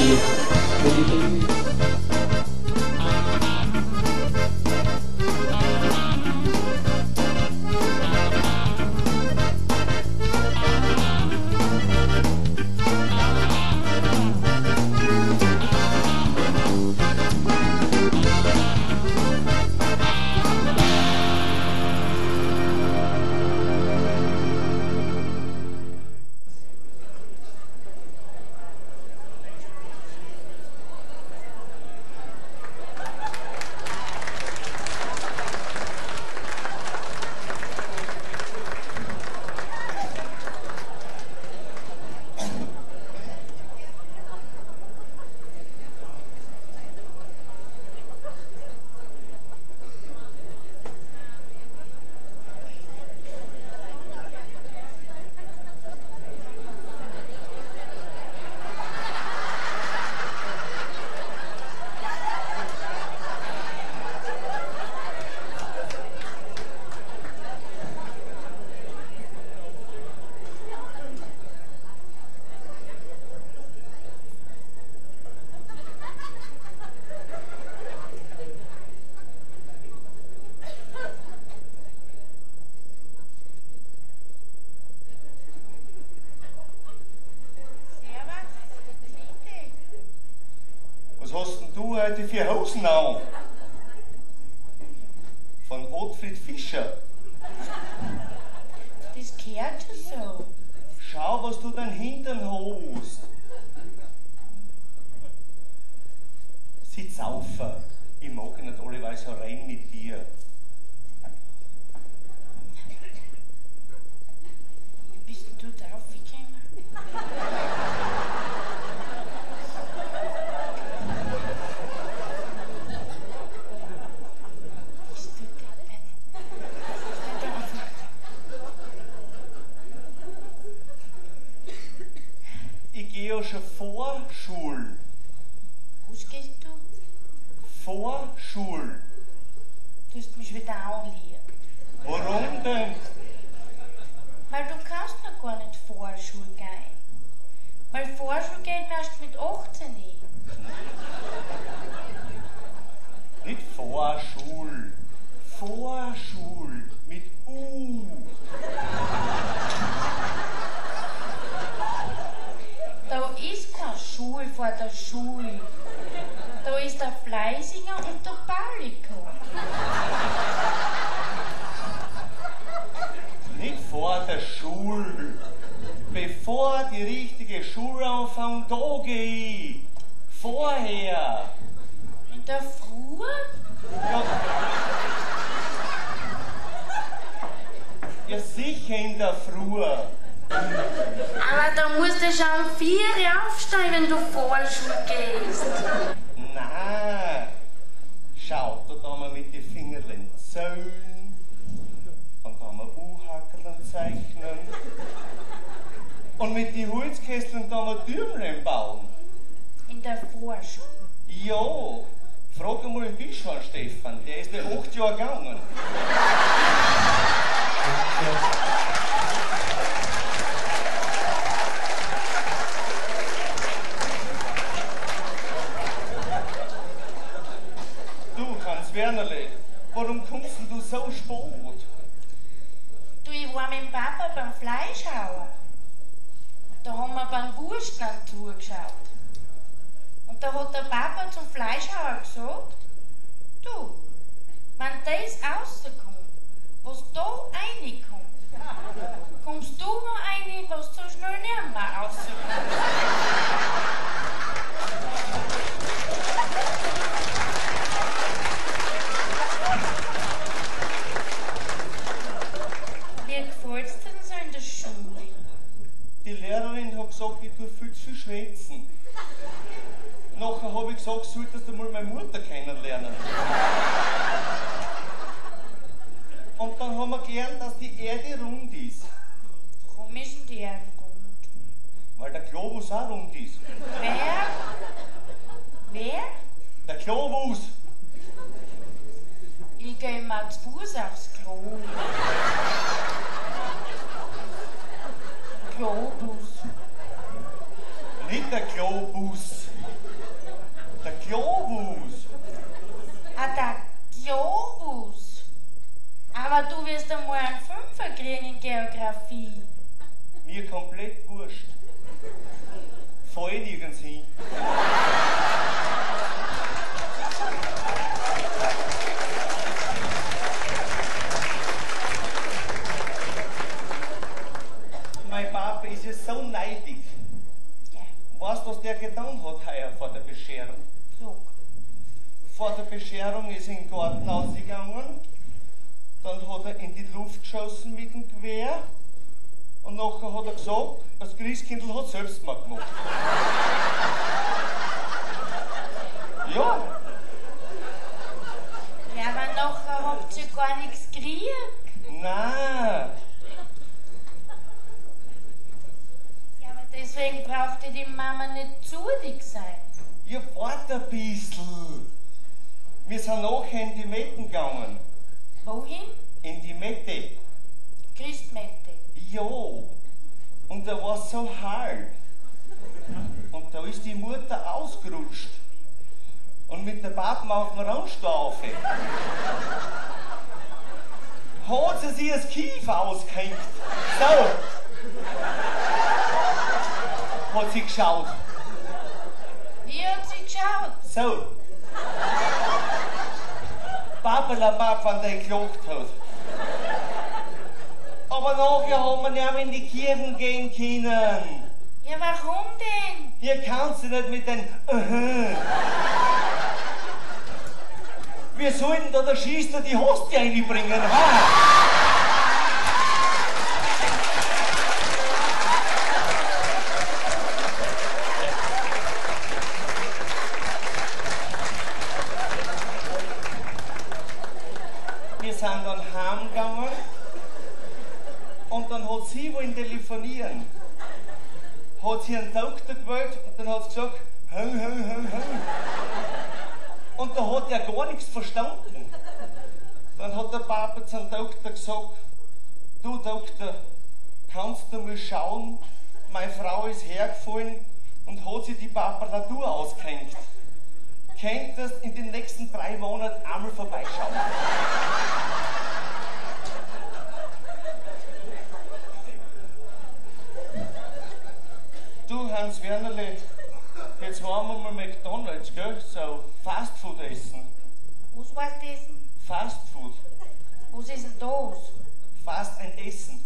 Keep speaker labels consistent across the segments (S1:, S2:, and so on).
S1: Was für Hosen an? Von Ottfried Fischer.
S2: Das gehört so.
S1: Schau, was du dein Hintern hast. Sitz auf. Ich mag nicht alle so rein mit dir.
S2: Wie bist denn du drauf gekommen? Bist du deppert? Steh da auf.
S1: Ich gehe ja schon vor Schul.
S2: Was gehst du?
S1: Vor Schul.
S2: Du hast mich wieder anliegen.
S1: Warum denn?
S2: Weil du kannst noch gar nicht Vorschul gehen. Weil Vorschul geht erst mit 18.
S1: Nicht Vorschul. Vorschul. Mit U.
S2: Da ist keine Schule vor der Schule. Da ist der Fleißinger und der Ballico.
S1: Nicht vor der Schule. Bevor die richtige Schule anfängt, da gehe ich. Vorher.
S2: In der Früh?
S1: Ja. ja, sicher in der Früh.
S2: Aber da musst du schon um vier Uhr aufstehen, wenn du Vorschul gehst.
S1: Nein. Schaut, da tun wir mit den Fingerlen zählen. Und da wir U-Hackerln zeichnen. Und mit den Holzkesseln tun wir Türmchen bauen.
S2: In der Vorschul.
S1: Ja, frag einmal den Bischmann Stefan, der ist ja acht Jahre gegangen. Du, Hans Wernerle, warum kommst du so spät?
S2: Du, ich war mit dem Papa beim Fleischhauer. Da haben wir beim Wurstland zugeschaut. Und da hat der Papa zum Fleischhauer gesagt, du, wenn das rauskommt, was da reinkommt, kommst du noch rein, was so schnell nicht mehr rauskommt. Wie gefällt's denn so in der Schule?
S1: Die Lehrerin hat gesagt, ich tue viel zu schwätzen. Nachher habe ich gesagt, solltest du mal meine Mutter kennenlernen. Und dann haben wir gelernt, dass die Erde rund ist.
S2: Warum ist denn die Erde rund?
S1: Weil der Globus auch rund ist.
S2: Wer? Wer?
S1: Der Globus!
S2: Ich gehe mal zu Fuß aufs Klo. Globus.
S1: Nicht der Globus. Der Globus.
S2: Ah, der Globus. Aber du wirst einmal einen Fünfer kriegen in Geografie.
S1: Mir komplett wurscht. Voll nirgends hin. Mein Papa ist ja so neidig.
S2: Ja,
S1: Weißt du, was der getan hat heuer vor der Bescherung?
S2: so.
S1: Vor der Bescherung ist er in den Garten rausgegangen, dann hat er in die Luft geschossen mit dem Gewehr und nachher hat er gesagt, das Christkindl hat Selbstmord gemacht. ja,
S2: Ja, aber nachher habt ihr gar nichts gekriegt.
S1: nein,
S2: Ja, aber deswegen brauchte die Mama nicht zudig sein.
S1: ihr wart ein bisschen. Wir sind nachher in die Metten gegangen.
S2: Wohin?
S1: In die Mette.
S2: Christmette.
S1: Ja, und da war es so halb. Und da ist die Mutter ausgerutscht. Und mit der Pappen auf dem Randstaufe. Hat sie sich das Kiefer ausgehängt. So. Hat sie geschaut.
S2: Wie hat sie geschaut?
S1: So. Pappelabab, wenn der gelacht hat. Aber nachher haben wir nicht mehr in die Kirchen gehen können.
S2: Ja, warum denn?
S1: Hier kannst du nicht mit den uh Wir sollten da der Schießer die Hostie einbringen, ha? Wir sind dann heimgegangen hat sie wollen telefonieren hat sie einen Doktor gewählt und dann hat sie gesagt, hö, hö, hö, hö. Und da hat er gar nichts verstanden. Dann hat der Papa zum Doktor gesagt, du Doktor, kannst du mal schauen, meine Frau ist hergefallen und hat sich die Papalatur ausgehängt. Könntest in den nächsten drei Monaten einmal vorbeischauen. Du, Hans Wernerle, jetzt waren wir mal McDonalds, gell? So Fast Food essen.
S2: Was war das?
S1: Fast Food.
S2: Was ist denn das?
S1: Fast ein Essen.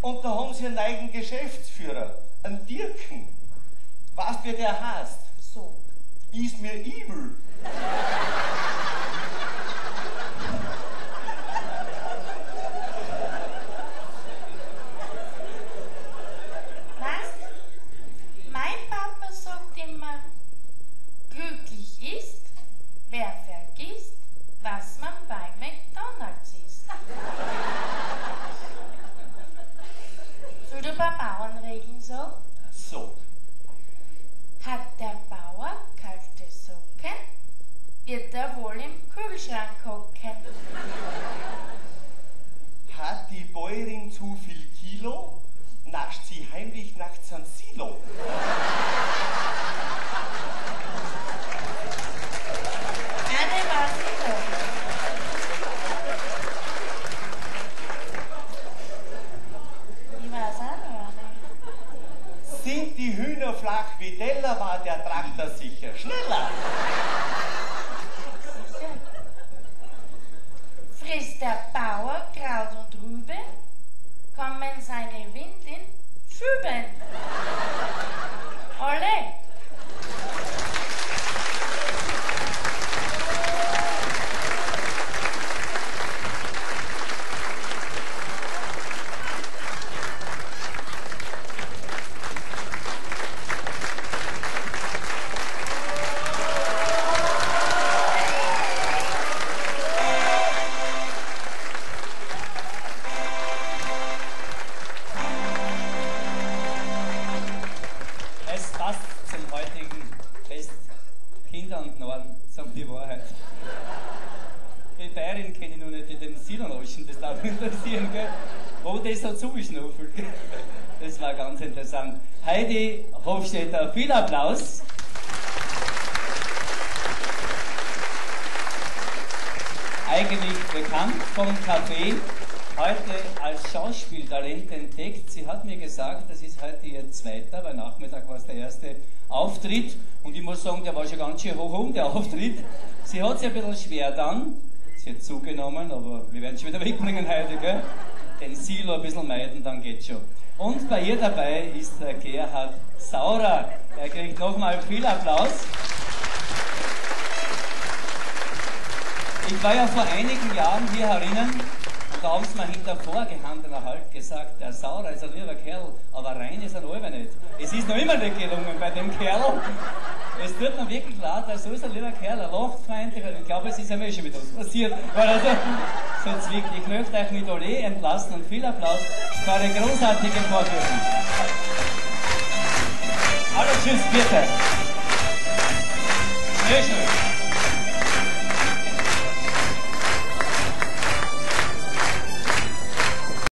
S1: Und da haben sie einen eigenen Geschäftsführer, einen Dirken. Weißt wie der heißt?
S2: So.
S1: Ist mir evil.
S2: Was? Mein Papa sagt immer, glücklich ist, wer vergisst, was man bei McDonalds isst. Soll der paar Bauernregeln sagen?
S1: So.
S2: Hat der Bauer kalte Socken, wird er wohl im Kühlschrank hocken.
S1: Hat die Bäuerin zu viel Kilo, nascht sie am Silo.
S3: Fest. Kinder und Norden, sagen die Wahrheit. Die Bayerin kenne ich noch nicht, die den Silanoschen, das darf interessieren, gell? Wo das so zuschnuffelt. Das war ganz interessant. Heidi Hofstetter. Viel Applaus. Eigentlich bekannt vom Café, heute als Schauspieltalent entdeckt. Sie hat mir gesagt, das ist heute ihr zweiter, weil Nachmittag war es der erste Auftritt. Und ich muss sagen, der war schon ganz schön hoch um, der Auftritt. Sie hat sich ein bisschen schwer dann. Sie hat zugenommen, aber wir werden es wieder wegbringen heute, gell? Den Silo ein bisschen meiden, dann geht's schon. Und bei ihr dabei ist der Gerhard Saurer. Er kriegt nochmal viel Applaus. Ich war ja vor einigen Jahren hier herinnen haben sie mir hinter vorgehandener Halt gesagt, der Saurer ist ein lieber Kerl, aber rein ist er halber nicht. Es ist noch immer nicht gelungen bei dem Kerl. Es tut mir wirklich leid, er so ist ein lieber Kerl, er lacht freundlich. Ich glaube, es ist ja schon mit uns passiert. Weil also, so zwickt. Ich möchte euch mit Ole entlassen und viel Applaus für eine großartige Vorführung. Hallo, tschüss, bitte. Sehr schön.